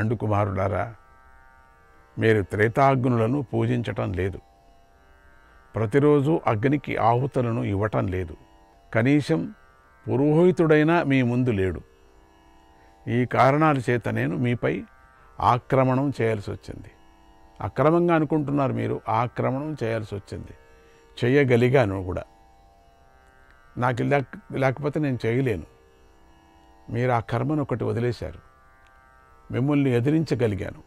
పాండుకుమారులారా మీరు త్రేతాగ్నులను పూజించటం లేదు. ప్రతిరోజు అగ్నికి ఆహుతులను ఇవ్వటం లేదు. కనీసం పురోహితుడైనా మీ ముందు లేడు. ఈ కారణాల చేత నేను మీపై ఆక్రమణం చేయాల్సి వచ్చింది అక్రమంగా అనుకుంటున్నారు మీరు ఆక్రమణం చేయాల్సి వచ్చింది చేయగలిగాను కూడా. నాకు లేకపోతే నేను చేయలేను. మీరు ఆ కర్మను ఒకటి వదిలేశారు. మిమ్మల్ని ఎదిరించగలిగాను.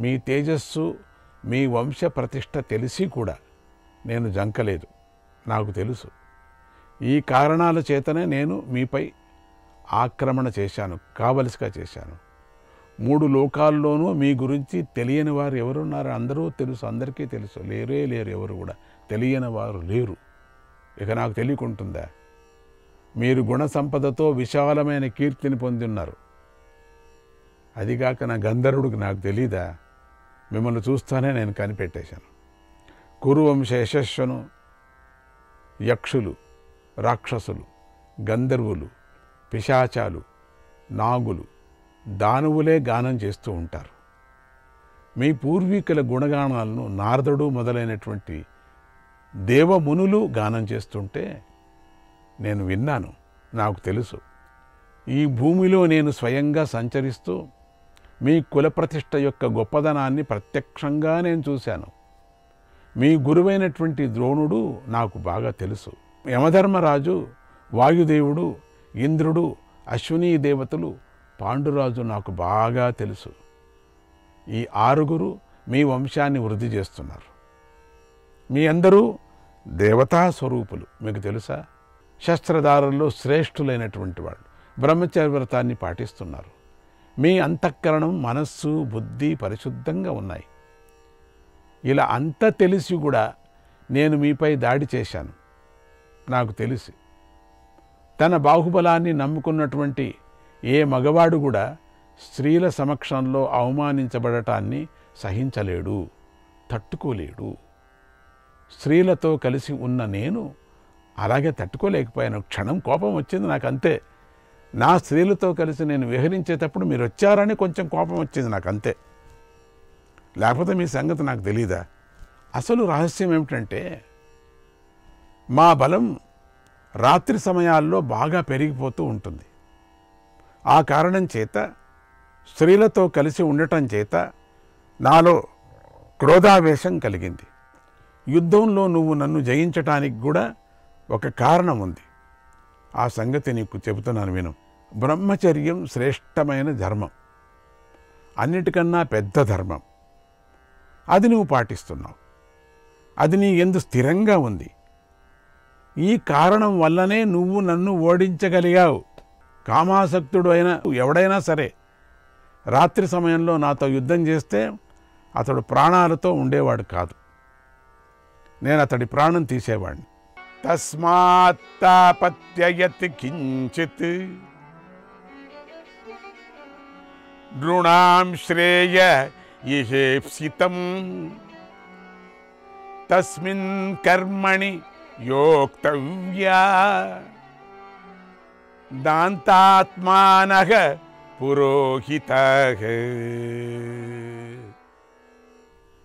మీ తేజస్సు మీ వంశ ప్రతిష్ట తెలిసి కూడా నేను జంకలేదు. నాకు తెలుసు. ఈ కారణాల చేతనే నేను మీపై ఆక్రమణ చేశాను కావలసిగా చేశాను. మూడు లోకాల్లోనూ మీ గురించి తెలియని వారు ఎవరున్నారు అందరూ తెలుసు అందరికీ తెలుసు. లేరే లేరు ఎవరు కూడా తెలియని వారు లేరు. ఇక నాకు తెలియకుంటుందా? మీరు గుణ సంపదతో విశాలమైన కీర్తిని పొందిన్నారు. అదిగాక నా గంధర్వుడికి నాకు తెలీదా? మిమ్మల్ని చూస్తానే నేను కనిపెట్టేశాను. కురువంశ యశస్సును యక్షులు రాక్షసులు గంధర్వులు పిశాచాలు నాగులు దానవులే గానం చేస్తూ ఉంటారు. మీ పూర్వీకుల గుణగానాలను నారదుడు మొదలైనటువంటి దేవమునులు గానం చేస్తుంటే నేను విన్నాను నాకు తెలుసు. ఈ భూమిలో నేను స్వయంగా సంచరిస్తూ మీ కులప్రతిష్ట యొక్క గొప్పదనాన్ని ప్రత్యక్షంగా నేను చూశాను. మీ గురువైనటువంటి ద్రోణుడు నాకు బాగా తెలుసు. యమధర్మరాజు వాయుదేవుడు ఇంద్రుడు అశ్విని దేవతలు పాండురాజు నాకు బాగా తెలుసు. ఈ ఆరుగురు మీ వంశాన్ని వృద్ధి చేస్తున్నారు. మీ అందరూ దేవతా స్వరూపులు. మీకు తెలుసా? శస్త్రధారుల్లో శ్రేష్ఠులైనటువంటి వాళ్ళు. బ్రహ్మచర్య వ్రతాన్ని పాటిస్తున్నారు. మీ అంతఃకరణం మనస్సు బుద్ధి పరిశుద్ధంగా ఉన్నాయి. ఇలా అంత తెలిసి కూడా నేను మీపై దాడి చేశాను. నాకు తెలిసి. తన బాహుబలాన్ని నమ్ముకున్నటువంటి ఏ మగవాడు కూడా స్త్రీల సమక్షంలో అవమానించబడటాన్ని సహించలేడు తట్టుకోలేడు. స్త్రీలతో కలిసి ఉన్న నేను అలాగే తట్టుకోలేకపోయాను. క్షణం కోపం వచ్చింది నాకు అంతే. నా స్త్రీలతో కలిసి నేను విహరించేటప్పుడు మీరు వచ్చారని కొంచెం కోపం వచ్చింది నాకు అంతే లేకపోతే మీ సంగతి నాకు తెలీదా? అసలు రహస్యం ఏమిటంటే మా బలం రాత్రి సమయాల్లో బాగా పెరిగిపోతూ ఉంటుంది. ఆ కారణం చేత స్త్రీలతో కలిసి ఉండటం చేత నాలో క్రోధావేశం కలిగింది. యుద్ధంలో నువ్వు నన్ను జయించటానికి కూడా ఒక కారణం ఉంది. ఆ సంగతి నీకు చెబుతున్నాను విను. బ్రహ్మచర్యం శ్రేష్టమైన ధర్మం. అన్నిటికన్నా పెద్ద ధర్మం. అది నువ్వు పాటిస్తున్నావు. అది నీ ఎందు స్థిరంగా ఉంది. ఈ కారణం వల్లనే నువ్వు నన్ను ఓడించగలిగావు. కామాసక్తుడు అయిన ఎవడైనా సరే రాత్రి సమయంలో నాతో యుద్ధం చేస్తే అతడు ప్రాణాలతో ఉండేవాడు కాదు. నేను అతడి ప్రాణం తీసేవాడిని తస్మాత్తాపత్యయత్ కించిత్ నృణాం శ్రేయ ఇహేప్సితం తస్మిన్ కర్మణి యోక్తవ్యా దాంతాత్మాన పురోహిత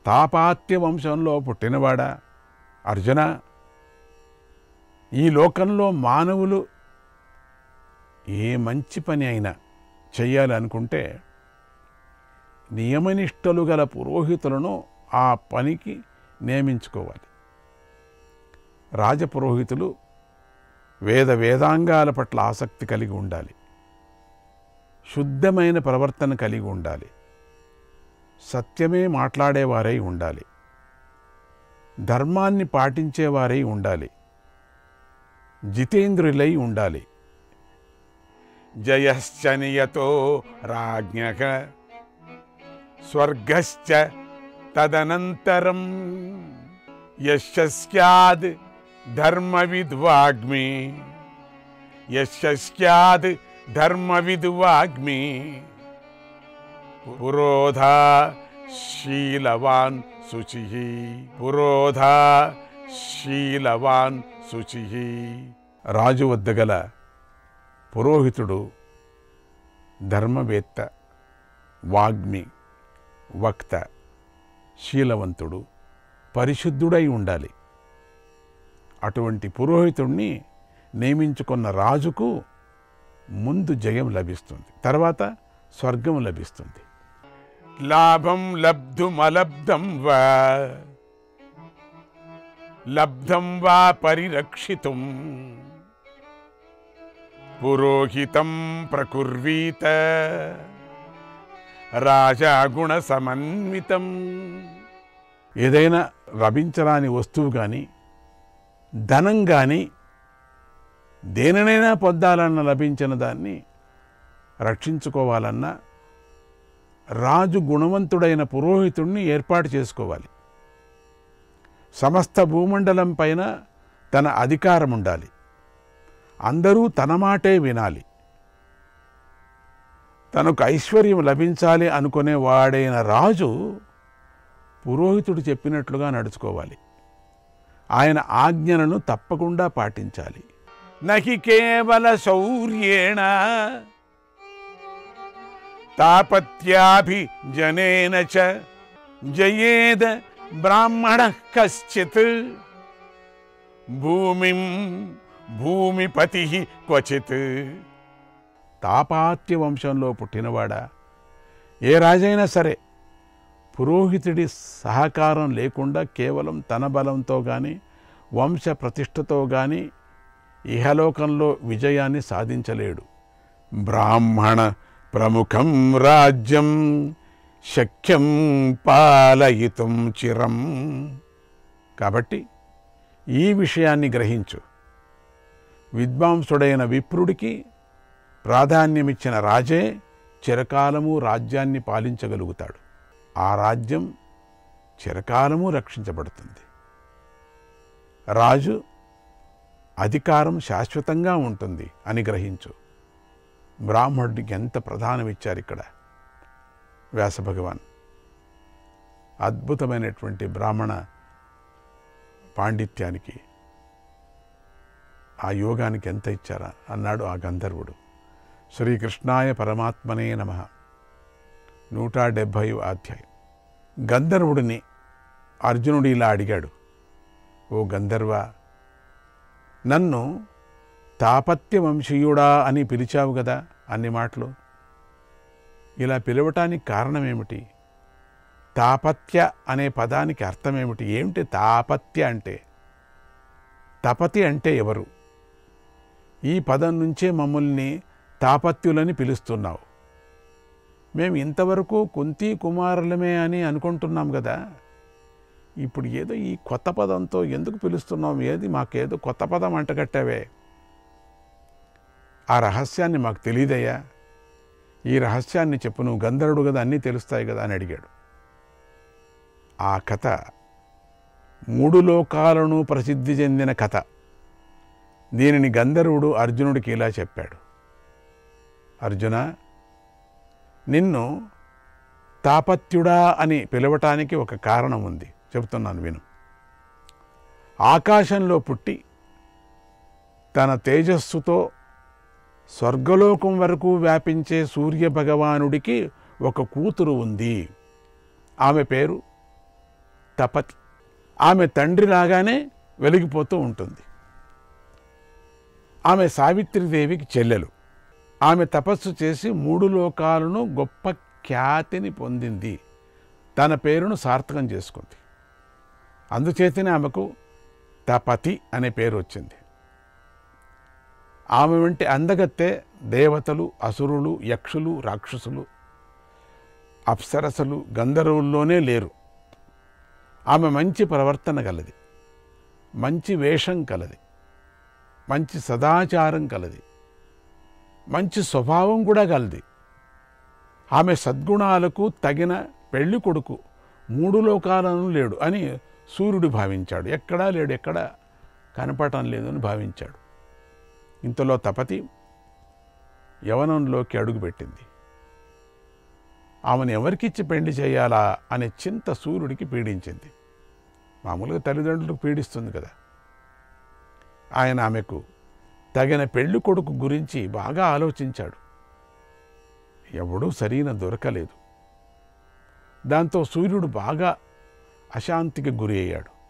తాపాత్య వంశంలో పుట్టినవాడా అర్జున? ఈ లోకంలో మానవులు ఏ మంచి పని అయినా చెయ్యాలనుకుంటే నియమనిష్టలు గల పురోహితులను ఆ పనికి నియమించుకోవాలి. రాజపురోహితులు వేద వేదాంగాల పట్ల ఆసక్తి కలిగి ఉండాలి. శుద్ధమైన ప్రవర్తన కలిగి ఉండాలి. సత్యమే మాట్లాడేవారై ఉండాలి. ధర్మాన్ని పాటించేవారై ఉండాలి. జితేంద్రులై ఉండాలి. జయశ్చ నియతో రాజ్ఞ స్వర్గశ్చ తదనంతరం యశస్యాద్ ధర్మవిద్వాగ్మి యశస్యాద్ ధర్మవిద్వాగ్మి పురోధా శీలవాన్ శుచి పురోధా శీలవాన్ శుచి రాజు వద్ద గల పురోహితుడు ధర్మవేత్త వాగ్మి వక్త శీలవంతుడు పరిశుద్ధుడై ఉండాలి. అటువంటి పురోహితుణ్ణి నియమించుకున్న రాజుకు ముందు జయం లభిస్తుంది. తర్వాత స్వర్గం లభిస్తుంది. లాభం లబ్ధుమలబ్ధం వా లబ్ధం వా పరిరక్షితుం. పురోహితం ప్రకుర్వీత. రాజాగుణ సమన్వితం ఏదైనా లభించరాని వస్తువు కానీ ధనం కానీ దేనినైనా పొందాలన్న లభించిన దాన్ని రక్షించుకోవాలన్నా రాజు గుణవంతుడైన పురోహితుణ్ణి ఏర్పాటు చేసుకోవాలి. సమస్త భూమండలం పైన తన అధికారం ఉండాలి అందరూ తన మాటే వినాలి. తనకు ఐశ్వర్యం లభించాలి అనుకునే వాడైన రాజు పురోహితుడు చెప్పినట్లుగా నడుచుకోవాలి. ఆయన ఆజ్ఞలను తప్పకుండా పాటించాలి. నహి కేవల శౌర్యేణ తాపత్యాభిజనేన చ జయేద బ్రాహ్మణ కశ్చిత్ భూమిం భూమిపతి క్వచిత్ తాపాత్య వంశంలో పుట్టినవాడా? ఏ రాజైనా సరే పురోహితుడి సహకారం లేకుండా కేవలం తన బలంతో కానీ వంశ ప్రతిష్టతో కానీ ఇహలోకంలో విజయాన్ని సాధించలేడు. బ్రాహ్మణ ప్రముఖం రాజ్యం శక్యం పాలయితం చిరం. కాబట్టి ఈ విషయాన్ని గ్రహించు. విద్వాంసుడైన విప్రుడికి ప్రాధాన్యమిచ్చిన రాజే చిరకాలము రాజ్యాన్ని పాలించగలుగుతాడు. ఆ రాజ్యం చిరకాలము రక్షించబడుతుంది. రాజు అధికారం శాశ్వతంగా ఉంటుంది అని గ్రహించు. బ్రాహ్మణుడికి ఎంత ప్రధానం ఇచ్చారు ఇక్కడ? వ్యాస భగవాన్. అద్భుతమైనటువంటి బ్రాహ్మణ పాండిత్యానికి ఆ యోగానికి ఎంత ఇచ్చారా? అన్నాడు ఆ గంధర్వుడు. శ్రీకృష్ణాయ పరమాత్మనే నమ. నూట డెబ్భై అధ్యాయం. గంధర్వుడిని అర్జునుడు ఇలా అడిగాడు ఓ గంధర్వ నన్ను తాపత్య వంశీయుడా అని పిలిచావు కదా అన్ని మాటలు. ఇలా పిలవటానికి కారణం ఏమిటి తాపత్య అనే పదానికి అర్థమేమిటి? ఏమిటి తాపత్య అంటే? తపతి అంటే ఎవరు? ఈ పదం నుంచే మమ్మల్ని తాపత్యులని పిలుస్తున్నావు. మేము ఇంతవరకు కుంతి కుమారులమే అని అనుకుంటున్నాం కదా ఇప్పుడు ఏదో ఈ కొత్త పదంతో ఎందుకు పిలుస్తున్నాం ఏది మాకేదో కొత్త పదం అంటగట్టావే ఆ రహస్యాన్ని మాకు తెలియదయ్యా ఈ రహస్యాన్ని చెప్పు నువ్వు గంధర్వుడు కదా అన్నీ తెలుస్తాయి కదా అని అడిగాడు. ఆ కథ మూడు లోకాలను ప్రసిద్ధి చెందిన కథ. దీనిని గంధర్వుడు అర్జునుడికి ఇలా చెప్పాడు. అర్జున నిన్ను తాపత్యుడా అని పిలవటానికి ఒక కారణం ఉంది. చెబుతున్నాను విను. ఆకాశంలో పుట్టి తన తేజస్సుతో స్వర్గలోకం వరకు వ్యాపించే సూర్య భగవానుడికి ఒక కూతురు ఉంది. ఆమె పేరు తపతి. ఆమె తండ్రి రాగానే వెలిగిపోతూ ఉంటుంది. ఆమె సావిత్రిదేవికి చెల్లెలు. ఆమె తపస్సు చేసి మూడు లోకాలను గొప్ప ఖ్యాతిని పొందింది. తన పేరును సార్థకం చేసుకుంది. అందుచేతనే ఆమెకు తపతి అనే పేరు వచ్చింది. ఆమె వంటి అందగత్తే దేవతలు అసురులు యక్షులు రాక్షసులు అప్సరసలు గంధర్వుల్లోనే లేరు. ఆమె మంచి ప్రవర్తన కలది మంచి వేషం కలది. మంచి సదాచారం కలది. మంచి స్వభావం కూడా కలది ఆమె సద్గుణాలకు తగిన పెళ్ళి కొడుకు మూడు లోకాలను లేడు అని సూర్యుడు భావించాడు. ఎక్కడా లేడు ఎక్కడా కనపడటం లేదు అని భావించాడు. ఇంతలో తపతి యవనంలోకి అడుగుపెట్టింది ఆమెను ఎవరికిచ్చి పెళ్ళి చేయాలా అనే చింత సూర్యుడికి పీడించింది. మామూలుగా తల్లిదండ్రులకు పీడిస్తుంది కదా. ఆయన ఆమెకు తగిన పెళ్ళి కొడుకు గురించి బాగా ఆలోచించాడు. ఎవడూ సరైన దొరకలేదు. దాంతో సూర్యుడు బాగా అశాంతికి గురి అయ్యాడు.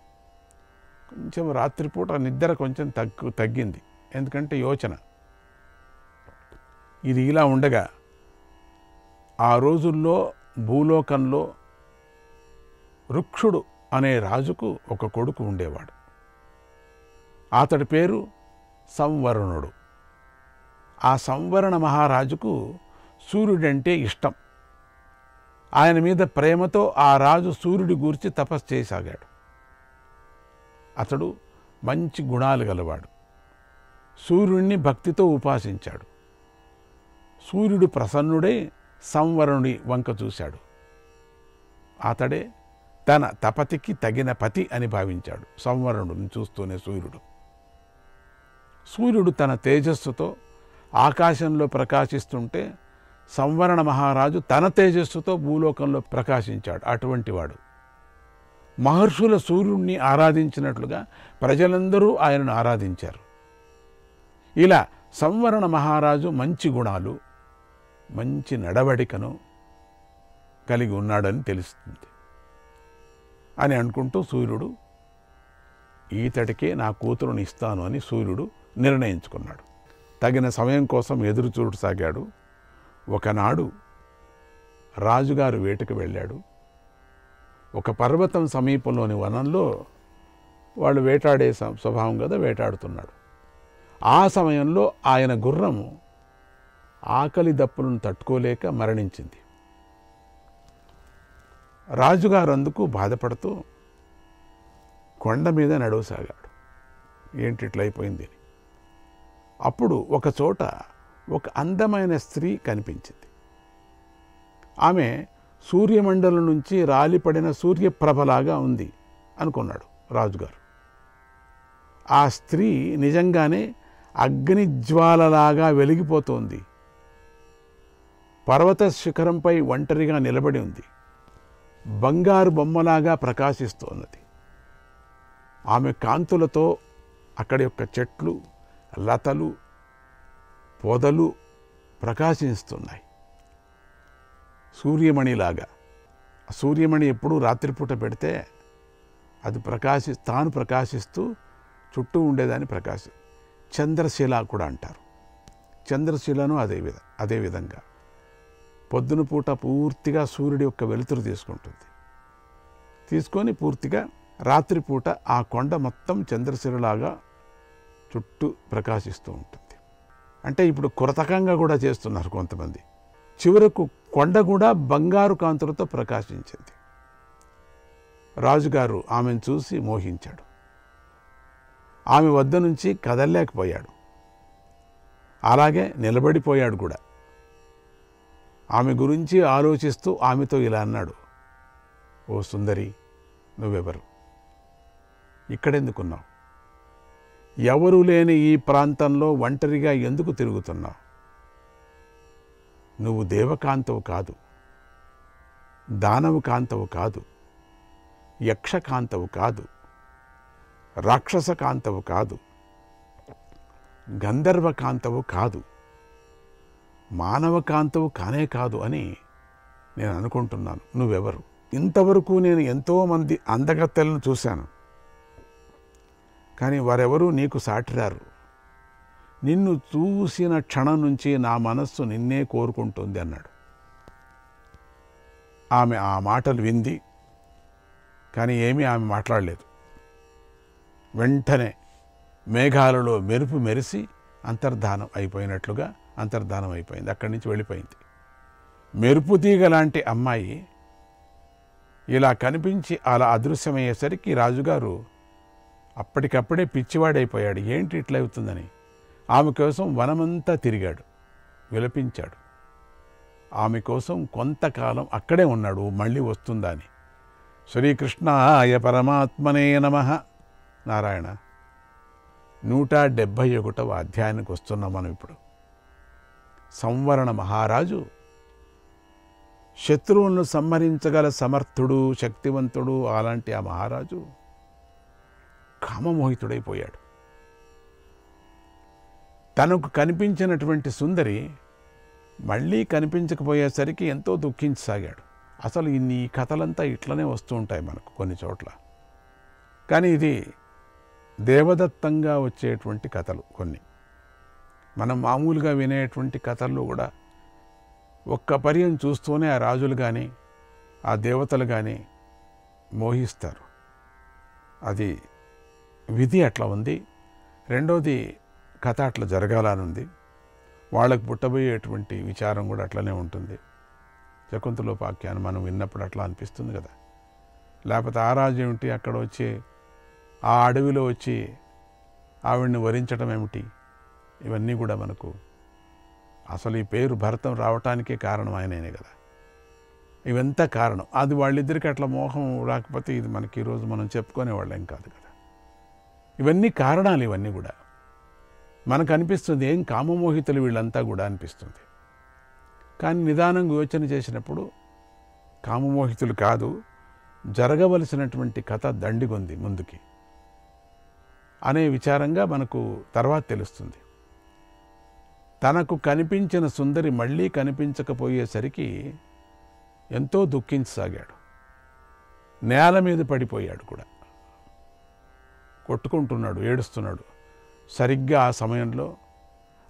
కొంచెం రాత్రిపూట నిద్ర కొంచెం తగ్గు తగ్గింది. ఎందుకంటే యోచన. ఇది ఇలా ఉండగా ఆ రోజుల్లో భూలోకంలో రుక్షుడు అనే రాజుకు ఒక కొడుకు ఉండేవాడు. అతడి పేరు సంవరణుడు. ఆ సంవరణ మహారాజుకు సూర్యుడంటే ఇష్టం. ఆయన మీద ప్రేమతో ఆ రాజు సూర్యుడి గూర్చి తపస్సు చేయసాగాడు. అతడు మంచి గుణాలు గలవాడు. సూర్యుడిని భక్తితో ఉపాసించాడు. సూర్యుడు ప్రసన్నుడే సంవరణుడి వంక చూశాడు. అతడే తన తపతికి తగిన పతి అని భావించాడు. సంవరణుడిని చూస్తూనే సూర్యుడు. సూర్యుడు తన తేజస్సుతో ఆకాశంలో ప్రకాశిస్తుంటే సంవరణ మహారాజు తన తేజస్సుతో భూలోకంలో ప్రకాశించాడు. అటువంటివాడు మహర్షుల సూర్యుడిని ఆరాధించినట్లుగా ప్రజలందరూ ఆయనను ఆరాధించారు. ఇలా సంవరణ మహారాజు మంచి గుణాలు మంచి నడవడికను కలిగి ఉన్నాడని తెలుస్తుంది. అని అనుకుంటూ సూర్యుడు ఈతడికే నా కూతురుని ఇస్తాను అని సూర్యుడు నిర్ణయించుకున్నాడు. తగిన సమయం కోసం ఎదురు చూడసాగాడు ఒకనాడు రాజుగారు వేటకు వెళ్ళాడు. ఒక పర్వతం సమీపంలోని వనంలో వాళ్ళు వేటాడే స్వభావం కదా వేటాడుతున్నాడు. ఆ సమయంలో ఆయన గుర్రము ఆకలి దప్పులను తట్టుకోలేక మరణించింది. రాజుగారు అందుకు బాధపడుతూ కొండ మీద నడవసాగాడు. ఏంటి ఇట్లయిపోయింది అని. అప్పుడు ఒక చోట ఒక అందమైన స్త్రీ కనిపించింది. ఆమె సూర్యమండలం నుంచి రాలిపడిన సూర్యప్రభలాగా ఉంది అనుకున్నాడు రాజుగారు. ఆ స్త్రీ నిజంగానే అగ్నిజ్వాలలాగా వెలిగిపోతోంది. పర్వత శిఖరంపై ఒంటరిగా నిలబడి ఉంది. బంగారు బొమ్మలాగా ప్రకాశిస్తోన్నది ఆమె కాంతులతో అక్కడి యొక్క చెట్లు లతలు పొదలు ప్రకాశిస్తున్నాయి. సూర్యమణిలాగా. సూర్యమణి ఎప్పుడు రాత్రిపూట పెడితే అది ప్రకాశి తాను ప్రకాశిస్తూ చుట్టూ ఉండేదాన్ని ప్రకాశ. చంద్రశిల కూడా అంటారు. చంద్రశిలను అదే విధ అదే విధంగా. పొద్దున పూట పూర్తిగా సూర్యుడి యొక్క వెలుతురు తీసుకుంటుంది. తీసుకొని పూర్తిగా రాత్రిపూట ఆ కొండ మొత్తం చంద్రశిలలాగా చుట్టూ ప్రకాశిస్తూ ఉంటుంది. అంటే ఇప్పుడు కొరతకంగా కూడా చేస్తున్నారు కొంతమంది. చివరకు కొండ కూడా బంగారు కాంతులతో ప్రకాశించింది. రాజుగారు ఆమెను చూసి మోహించాడు. ఆమె వద్ద నుంచి కదలలేకపోయాడు. అలాగే నిలబడిపోయాడు కూడా. ఆమె గురించి ఆలోచిస్తూ ఆమెతో ఇలా అన్నాడు. ఓ సుందరి నువ్వెవరు? ఇక్కడెందుకున్నావు? ఎవరూ లేని ఈ ప్రాంతంలో ఒంటరిగా ఎందుకు తిరుగుతున్నావు? నువ్వు దేవకాంతవు కాదు దానవు కాంతవు కాదు యక్షకాంతవు కాదు రాక్షస కాంతవు కాదు గంధర్వకాంతవు కాదు మానవకాంతవు కానే కాదు అని నేను అనుకుంటున్నాను. నువ్వెవరు? ఇంతవరకు నేను ఎంతోమంది అందగత్తెలను చూశాను. కానీ వారెవరూ నీకు సాటిరారు. నిన్ను చూసిన క్షణం నుంచి నా మనస్సు నిన్నే కోరుకుంటుంది అన్నాడు. ఆమె ఆ మాటలు వింది కానీ ఏమీ ఆమె మాట్లాడలేదు. వెంటనే మేఘాలలో మెరుపు మెరిసి అంతర్ధానం అయిపోయినట్లుగా అంతర్ధానం అయిపోయింది అక్కడి నుంచి వెళ్ళిపోయింది. మెరుపు తీగ లాంటి అమ్మాయి ఇలా కనిపించి అలా అదృశ్యమయ్యేసరికి రాజుగారు అప్పటికప్పుడే పిచ్చివాడైపోయాడు. ఏంటి ఇట్లా అవుతుందని? ఆమె కోసం వనమంతా తిరిగాడు. విలపించాడు. ఆమె కోసం కొంతకాలం అక్కడే ఉన్నాడు. మళ్ళీ వస్తుందా అని శ్రీకృష్ణాయ పరమాత్మనే నమ. నారాయణ నూట డెబ్భై ఒకటవ అధ్యాయానికి వస్తున్నాం మనం ఇప్పుడు. సంవరణ మహారాజు శత్రువులను సంహరించగల సమర్థుడు శక్తివంతుడు అలాంటి ఆ మహారాజు కామమోహితుడైపోయాడు. తనకు కనిపించినటువంటి సుందరి మళ్ళీ కనిపించకపోయేసరికి ఎంతో దుఃఖించసాగాడు. అసలు ఇన్ని ఈ కథలంతా ఇట్లనే వస్తూ ఉంటాయి మనకు కొన్ని చోట్ల. కానీ ఇది దేవదత్తంగా వచ్చేటువంటి కథలు కొన్ని. మనం మామూలుగా వినేటువంటి కథల్లో కూడా ఒక్క పర్యం చూస్తూనే ఆ రాజులు కానీ ఆ దేవతలు కానీ మోహిస్తారు. అది విధి అట్లా ఉంది. రెండోది కథ అట్లా జరగాలనుంది. వాళ్ళకు పుట్టబోయేటువంటి విచారం కూడా అట్లనే ఉంటుంది. శకుంతలోపాఖ్యాన్ని మనం విన్నప్పుడు అట్లా అనిపిస్తుంది కదా. లేకపోతే ఆ రాజు ఏమిటి? అక్కడ వచ్చి ఆ అడవిలో వచ్చి ఆవిడ్ని వరించడం ఏమిటి? ఇవన్నీ కూడా మనకు అసలు ఈ పేరు భరతం రావటానికే కారణం ఆయననే కదా. ఇవంతా కారణం. అది వాళ్ళిద్దరికి అట్లా మోహం రాకపోతే ఇది మనకి ఈరోజు మనం చెప్పుకునే వాళ్ళేం కాదు కదా. ఇవన్నీ కారణాలు ఇవన్నీ కూడా. మనకు అనిపిస్తుంది ఏం కామమోహితులు వీళ్ళంతా కూడా అనిపిస్తుంది. కానీ నిదానంగా యోచన చేసినప్పుడు కామమోహితులు కాదు జరగవలసినటువంటి కథ దండిగొంది ముందుకి. అనే విచారంగా మనకు తర్వాత తెలుస్తుంది. తనకు కనిపించిన సుందరి మళ్ళీ కనిపించకపోయేసరికి ఎంతో దుఃఖించసాగాడు. నేల మీద పడిపోయాడు కూడా. కొట్టుకుంటున్నాడు ఏడుస్తున్నాడు. సరిగ్గా ఆ సమయంలో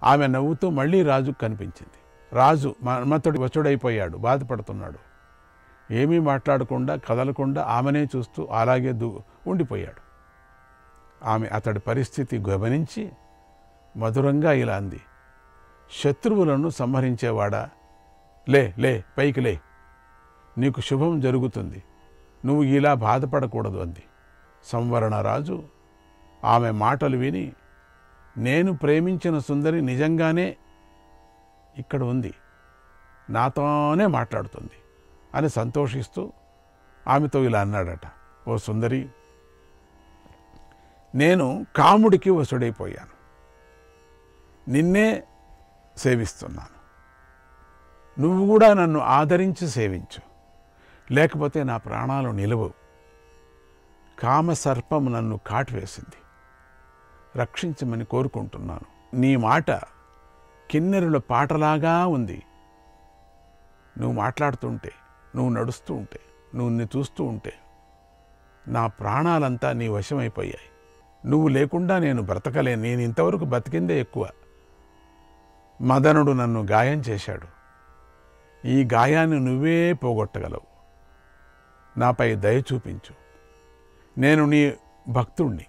ఆమె నవ్వుతూ మళ్ళీ రాజుకు కనిపించింది. రాజు మన్మథుడి వచుడైపోయాడు బాధపడుతున్నాడు. ఏమీ మాట్లాడకుండా కదలకుండా ఆమెనే చూస్తూ అలాగే దూ ఉండిపోయాడు. ఆమె అతడి పరిస్థితి గమనించి మధురంగా ఇలా అంది. శత్రువులను సంహరించేవాడా? లే లే పైకి లే. నీకు శుభం జరుగుతుంది. నువ్వు ఇలా బాధపడకూడదు అంది. సంవరణ రాజు ఆమె మాటలు విని నేను ప్రేమించిన సుందరి నిజంగానే ఇక్కడ ఉంది. నాతోనే మాట్లాడుతుంది అని సంతోషిస్తూ ఆమెతో ఇలా అన్నాడట. ఓ సుందరి నేను కాముడికి వసుడైపోయాను నిన్నే సేవిస్తున్నాను. నువ్వు కూడా నన్ను ఆదరించి సేవించు. లేకపోతే నా ప్రాణాలు నిలవవు కామసర్పం నన్ను కాటువేసింది. రక్షించమని కోరుకుంటున్నాను. నీ మాట కిన్నెరుల పాటలాగా ఉంది. నువ్వు మాట్లాడుతుంటే నువ్వు నడుస్తూ ఉంటే నువ్వు చూస్తూ ఉంటే నా ప్రాణాలంతా నీ వశమైపోయాయి. నువ్వు లేకుండా నేను బ్రతకలే నేను ఇంతవరకు బతికిందే ఎక్కువ. మదనుడు నన్ను గాయం చేశాడు. ఈ గాయాన్ని నువ్వే పోగొట్టగలవు. నాపై దయ చూపించు. నేను నీ భక్తుణ్ణి.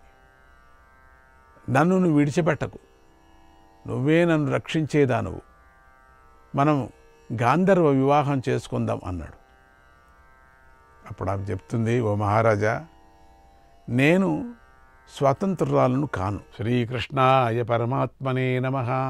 నన్ను నువ్వు విడిచిపెట్టకు. నువ్వే నన్ను రక్షించేదానువు మనం గాంధర్వ వివాహం చేసుకుందాం అన్నాడు. అప్పుడు ఆమె చెప్తుంది ఓ మహారాజా నేను స్వతంత్రురాలను కాను. శ్రీకృష్ణాయ పరమాత్మనే నమ.